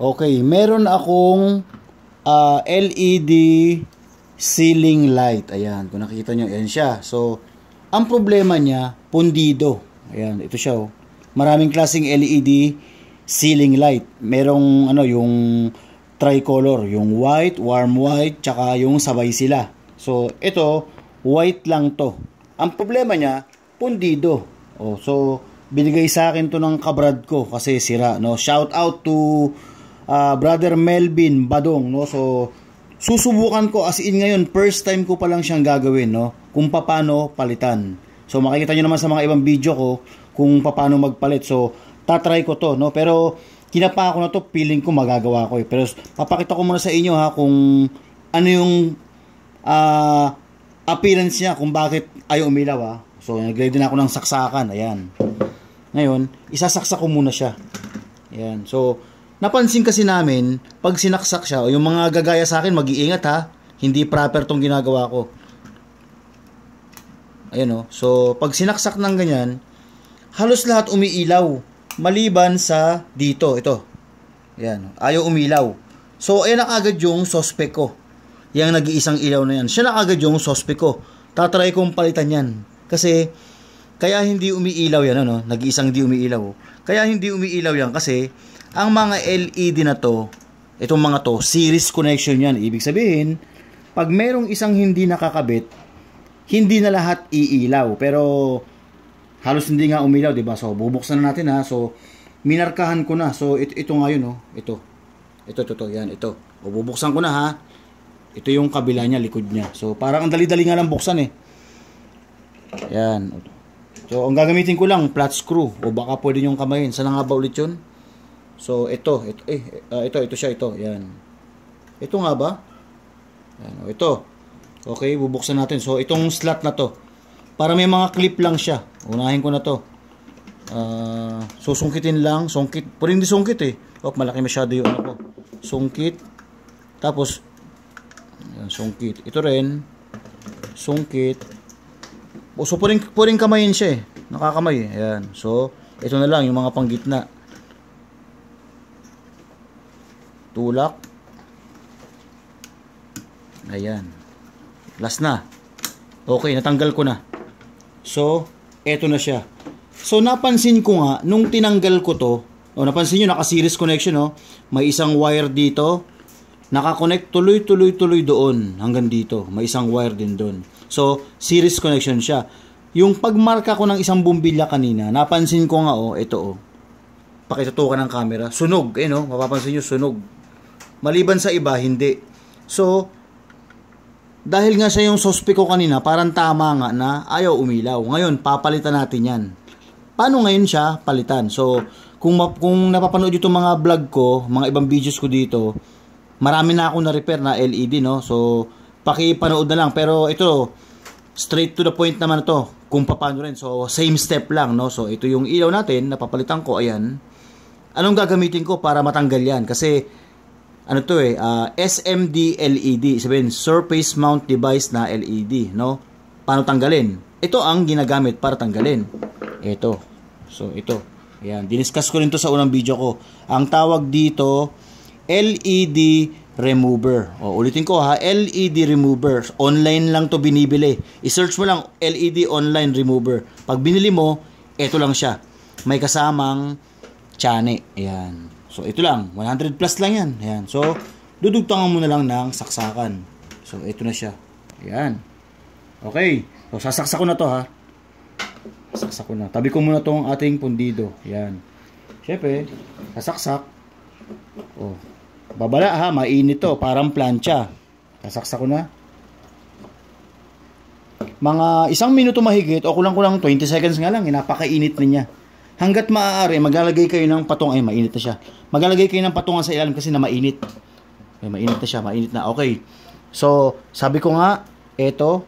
Okay, meron akong uh, LED ceiling light. Ayan, kung nakita nyo, ayan siya. So, ang problema niya, pundido. Ayan, ito siya oh. Maraming klaseng LED ceiling light. Merong ano, yung tricolor, yung white, warm white, tsaka yung sabay sila. So, ito, white lang to. Ang problema niya, pundido. Oh, so, binigay sa akin to ng kabrad ko kasi sira, no? Shout out to uh, brother Melvin Badong no? So susubukan ko. As in ngayon first time ko pa lang siyang gagawin no? Kung paano palitan. So makikita niyo naman sa mga ibang video ko kung paano magpalit. So tatry ko to no? Pero kinapa ko na to feeling ko magagawa ko eh. pero papakita ko muna sa inyo ha kung ano yung uh, appearance niya kung bakit ayaw umilaw ha? So nag-ready na ako ng saksakan. Ayan. Ngayon isasaksak ko muna siya. Ayan. So Napansin kasi namin, pag sinaksak siya, yung mga gagaya sa akin, mag-iingat ha. Hindi proper tong ginagawa ko. Ayan o. So, pag sinaksak ng ganyan, halos lahat umiilaw. Maliban sa dito, ito. Ayan. Ayaw umilaw. So, ayan na kagad yung suspect ko. Yang nag-iisang ilaw na yan. Siya na kagad yung suspect ko. Tatry kong palitan yan. Kasi, kaya hindi umiilaw yan, ano? Nag-iisang hindi umiilaw. Kaya hindi umiilaw yan kasi, ang mga LED na to, itong mga to, series connection yan. Ibig sabihin, pag merong isang hindi nakakabit, hindi na lahat iilaw. Pero, halos hindi nga umilaw, di ba? So, bubuksan na natin ha. So, minarkahan ko na. So, ito, ito ngayon, oh. Ito. Ito, ito, ito. Yan, ito. O, bubuksan ko na ha. Ito yung kabila niya, likod niya. So, parang ang dali-dali nga lang buksan eh. Yan. So, ang gagamitin ko lang, flat screw. O baka pwede yung kamayin. Saan nga ba ulit yun? So, ito, ito, eh, uh, ito, ito siya, ito, yan. Ito nga ba? Yan, oh, ito. Okay, bubuksan natin. So, itong slot na to, para may mga clip lang siya. Unahin ko na to. Uh, susungkitin lang, sungkit. Pero hindi sungkit eh. Oh, malaki masyado yung ano ko. Sungkit. Tapos, yan, sungkit. Ito rin, sungkit. O, so, puring, puring kamayin siya eh. Nakakamay eh. Ayan. So, ito na lang, yung mga panggitna. Tulak. Ayan. Last na. Okay natanggal ko na. So eto na siya. So napansin ko nga nung tinanggal ko to o napansin nyo naka series connection no may isang wire dito. Nakakonect tuloy tuloy tuloy doon hanggang dito. May isang wire din doon. So series connection siya. Yung pagmarka ko ng isang bumbilya kanina napansin ko nga oh ito oh pakitutukan ng camera. Sunog eh no? Mapapansin nyo sunog Maliban sa iba, hindi. So, dahil nga siya yung suspect ko kanina, parang tama nga na ayaw umilaw. Ngayon, papalitan natin yan. Paano ngayon siya palitan? So, kung, kung napapanood yung mga vlog ko, mga ibang videos ko dito, marami na ako na-repair na LED, no? So, pakipanood na lang. Pero ito, straight to the point naman ito, kung paano rin. So, same step lang, no? So, ito yung ilaw natin, napapalitan ko, ayan. Anong gagamitin ko para matanggal yan? Kasi, ano to eh, uh, ah, SMD LED, sabihin surface mount device na LED, no? Paano tanggalin? Ito ang ginagamit para tanggalin. Ito. So ito. Ayan, diniscuss ko rin to sa unang video ko. Ang tawag dito LED remover. O, ulitin ko ha, LED remover. Online lang to binibili. I-search mo lang LED online remover. Pag binili mo, ito lang siya. May kasamang chane. Ayan. So, ito lang. 100 plus lang yan. Ayan. So, dudugtangan mo na lang ng saksakan. So, ito na siya. Ayan. Okay. So, sasaksak ko na to ha. Sasaksak ko na. Tabi ko muna tong ating pundido. Ayan. Siyempre, sasaksak. Oh. Babala ha. Mainit to. Parang plancha. Sasaksak ko na. Mga isang minuto mahigit o kulang-kulang 20 seconds nga lang. Napakainit na niya. Hanggat maaari, maglalagay kayo ng patong. Ay, mainit na siya. Maglalagay kayo ng patungan sa ilalim kasi na mainit. Ay, mainit na siya, mainit na. Okay. So, sabi ko nga, ito,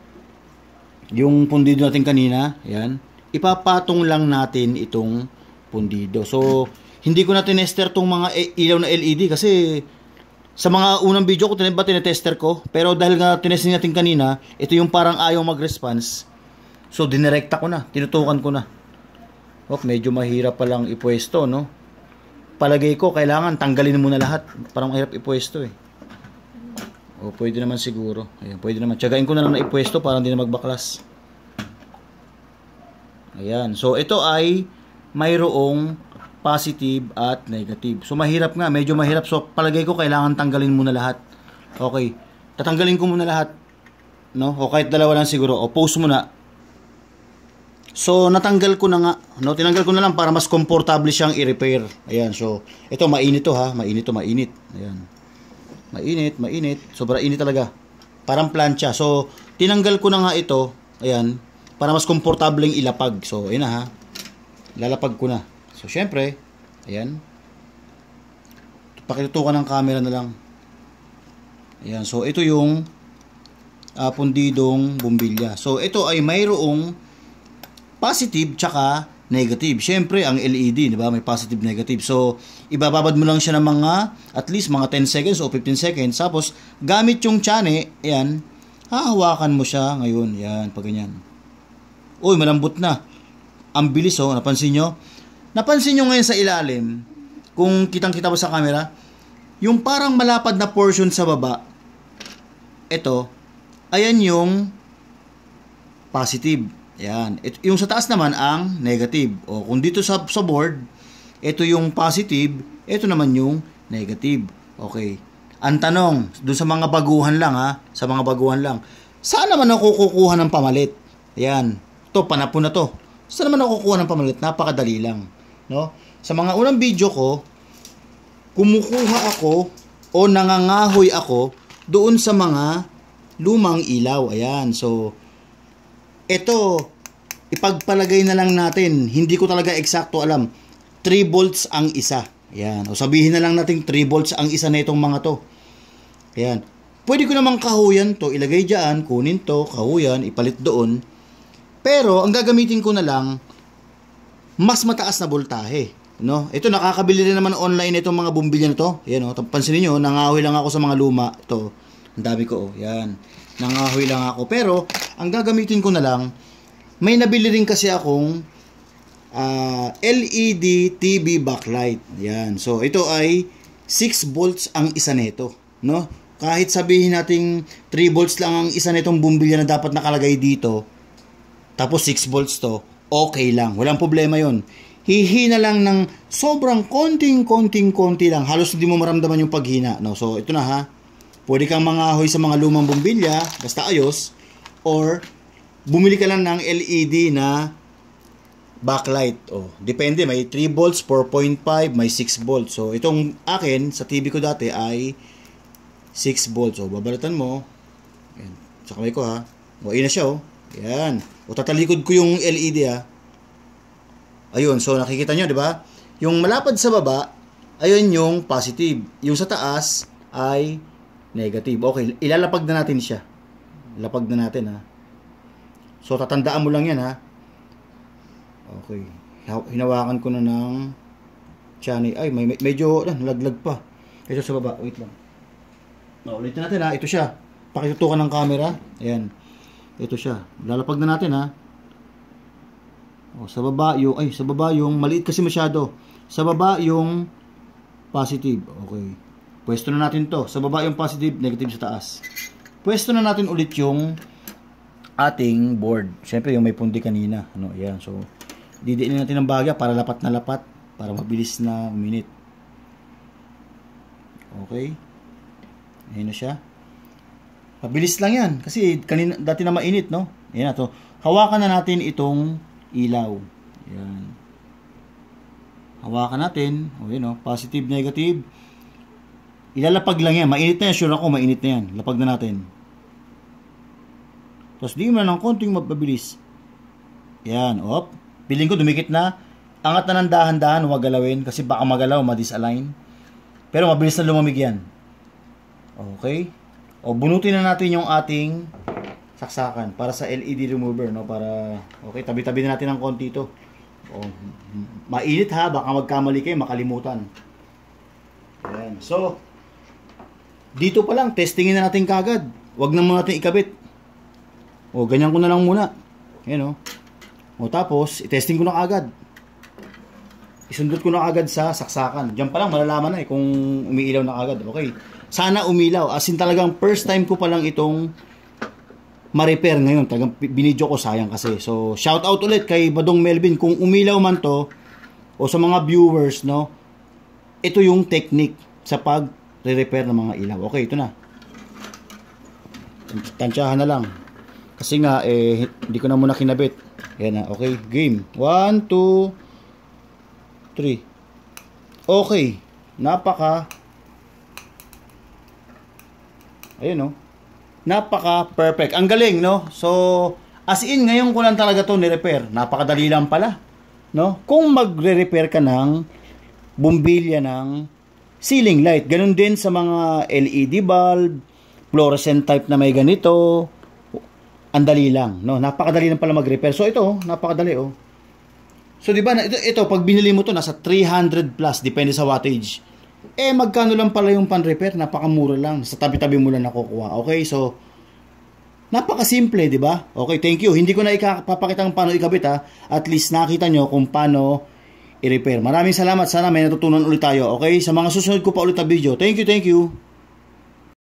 yung pundido natin kanina, yan, ipapatong lang natin itong pundido. So, hindi ko na tinester tong mga e, ilaw na LED kasi sa mga unang video ko, ba tinetester ko? Pero dahil nga tinesting natin kanina, ito yung parang ayaw mag-response. So, dinirekta ko na, tinutukan ko na. Oh, medyo mahirap palang ipwesto, no? Palagay ko, kailangan tanggalin mo na lahat. Parang mahirap ipwesto eh. O, pwede naman siguro. Ayan, pwede naman. Tiyagain ko na lang na ipwesto para hindi na magbaklas. Ayan. So, ito ay mayroong positive at negative. So, mahirap nga. Medyo mahirap. So, palagay ko, kailangan tanggalin mo na lahat. Okay. Tatanggalin ko muna lahat. No? O kahit dalawa lang siguro. O, post mo na. So, natanggal ko na nga. No? Tinanggal ko na lang para mas komportable siyang i-repair. Ayan. So, ito, mainit to ha. Mainit to, mainit. Ayan. Mainit, mainit. Sobra init talaga. Parang plancha. So, tinanggal ko na nga ito. Ayan. Para mas komportable yung ilapag. So, ayan na ha. Lalapag ko na. So, syempre, ayan. Pakitutukan ng camera na lang. Ayan. So, ito yung uh, pundidong bumbilya. So, ito ay mayroong positive tsaka negative. Siyempre, ang LED, di ba, may positive, negative. So, ibababad mo lang siya ng mga, at least mga 10 seconds o 15 seconds. Tapos, gamit yung chane, ayan, hahawakan mo siya ngayon. Yan, pag ganyan. Uy, malambot na. Ang bilis, oh, napansin nyo? Napansin nyo ngayon sa ilalim, kung kitang-kita mo sa camera, yung parang malapad na portion sa baba, ito, ayan yung positive yan. Ito, yung sa taas naman ang negative. O kung dito sa, sa board, ito yung positive, ito naman yung negative. Okay. Ang tanong, dun sa mga baguhan lang ha, sa mga baguhan lang, saan naman ako kukuha ng pamalit? Yan. To panapon na to. Saan naman ako kukuha ng pamalit? Napakadali lang. No? Sa mga unang video ko, kumukuha ako o nangangahoy ako doon sa mga lumang ilaw. Ayan. So, ito, ipagpalagay na lang natin. Hindi ko talaga eksakto alam. 3 volts ang isa. Yan. O sabihin na lang natin 3 volts ang isa na itong mga to. Yan. Pwede ko namang kahuyan to, ilagay dyan, kunin to, kahuyan, ipalit doon. Pero, ang gagamitin ko na lang, mas mataas na voltahe. No? Ito, nakakabili rin naman online itong mga bumbilya na to. Yan, oh. Pansinin nyo, nangahoy lang ako sa mga luma. Ito, ang dami ko, oh. Yan. Nangahoy lang ako. Pero, ang gagamitin ko na lang, may nabili rin kasi akong uh, ah, LED TV backlight. Yan. So, ito ay 6 volts ang isa nito. No? Kahit sabihin nating 3 volts lang ang isa nitong bumbilya na dapat nakalagay dito, tapos 6 volts to, okay lang. Walang problema yon hihina lang ng sobrang konting, konting, konti lang. Halos hindi mo maramdaman yung paghina. No? So, ito na ha. Pwede kang mangahoy sa mga lumang bumbilya, basta ayos. Or, bumili ka lang ng LED na backlight. Oh, depende, may 3 volts, 4.5, may 6 volts. So, itong akin, sa TV ko dati ay 6 volts. So, babalatan mo. Ayan. Sa kamay ko ha. O, ayun na siya oh. Yan. O, tatalikod ko yung LED ha. Ayun, so nakikita nyo, di ba? Yung malapad sa baba, ayun yung positive. Yung sa taas ay negative. Okay, ilalapag na natin siya. Lapag na natin ha. So, tatandaan mo lang yan, ha? Okay. Hinawakan ko na ng chani. Ay, may, medyo, ah, nalaglag pa. Ito sa baba. Wait lang. No, ulitin natin, ha? Ito siya. Pakitutukan ng camera. Ayan. Ito siya. Lalapag na natin, ha? O, sa baba yung, ay, sa baba yung, maliit kasi masyado. Sa baba yung positive. Okay. Pwesto na natin to. Sa baba yung positive, negative sa taas. Pwesto na natin ulit yung ating board. Siyempre, yung may pundi kanina. Ano, yan. So, didiin natin ng bagya para lapat na lapat. Para mabilis na minute. Okay. Ayan na siya. Mabilis lang yan. Kasi kanina, dati na mainit, no? Ayan na to. Hawakan na natin itong ilaw. Ayan. Hawakan natin. O, yun, no? Positive, negative. Ilalapag lang yan. Mainit na yan. Sure ako, mainit na yan. Lapag na natin. Tapos di mo na ng konting mapabilis. Yan, op. Piling ko dumikit na. Angat na ng dahan-dahan, huwag galawin kasi baka magalaw, ma-disalign. Pero mabilis na lumamig yan. Okay? O bunutin na natin yung ating saksakan para sa LED remover, no? Para okay, tabi-tabi na natin ng konti ito. O, mainit ha, baka magkamali kayo, makalimutan. Yan. So, dito pa lang, testingin na natin kagad. Huwag na muna natin ikabit. O, ganyan ko na lang muna. Ayan o. O, tapos, i-testing ko na agad. Isundot ko na agad sa saksakan. Diyan pa lang malalaman na eh kung umiilaw na agad. Okay. Sana umilaw. As in talagang first time ko pa lang itong ma-repair ngayon. Talagang binidyo ko sayang kasi. So, shout out ulit kay Badong Melvin. Kung umilaw man to, o sa mga viewers, no, ito yung technique sa pag re-repair ng mga ilaw. Okay, ito na. Tansyahan na lang. Kasi nga, eh, hindi ko na muna kinabit. Yan na, okay. Game. 1, 2, 3. Okay. Napaka Ayun no. Napaka perfect. Ang galing no. So as in ngayon ko lang talaga 'to ni-repair. Napakadali lang pala. No? Kung magre-repair ka ng bumbilya ng ceiling light, ganun din sa mga LED bulb, fluorescent type na may ganito, ang dali lang, no? Napakadali lang pala mag-repair. So ito, napakadali oh. So, di ba, ito, ito, pag binili mo to nasa 300 plus, depende sa wattage. Eh, magkano lang pala yung pan-repair? Napakamura lang. Sa tabi-tabi mo lang nakukuha. Okay, so, napakasimple, di ba? Okay, thank you. Hindi ko na ipapakita paano ikabit, ha. At least nakita nyo kung paano i-repair. Maraming salamat. Sana may natutunan ulit tayo. Okay, sa mga susunod ko pa ulit na video. Thank you, thank you.